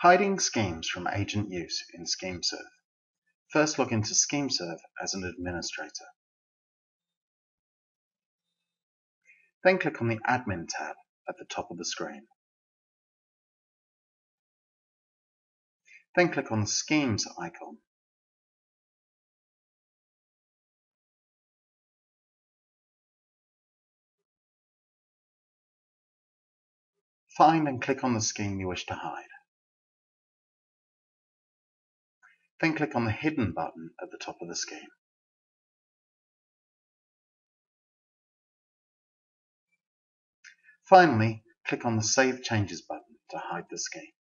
Hiding schemes from agent use in SchemeServe. First log into SchemeServe as an administrator. Then click on the Admin tab at the top of the screen. Then click on the Schemes icon. Find and click on the scheme you wish to hide. Then click on the Hidden button at the top of the scheme. Finally, click on the Save Changes button to hide the scheme.